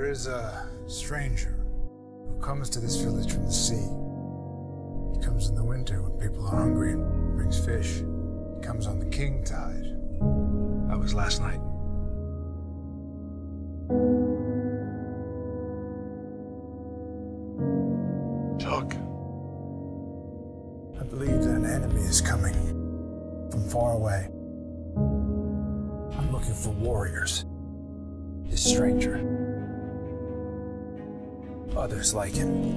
There is a stranger who comes to this village from the sea. He comes in the winter when people are hungry and brings fish. He comes on the king tide. That was last night. Chuck. I believe that an enemy is coming from far away. I'm looking for warriors. This stranger. Others like him.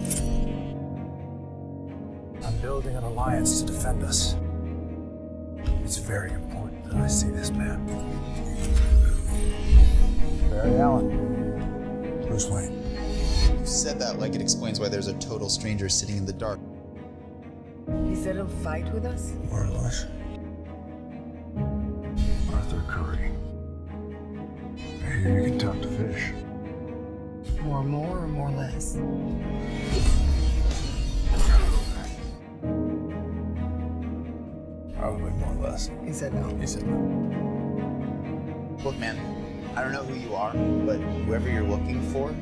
I'm building an alliance to defend us. It's very important that I see this man. Barry Allen. Bruce Wayne. You said that like it explains why there's a total stranger sitting in the dark. He said he'll fight with us? More or less. Arthur Curry. I hear you can talk to fish. More more or more less? Probably more or less. He said no. He said no. Look, man, I don't know who you are, but whoever you're looking for,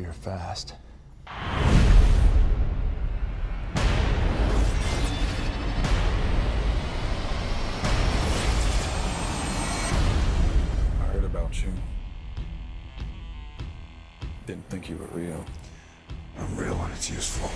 So you're fast. I heard about you. Didn't think you were real. I'm real when it's useful.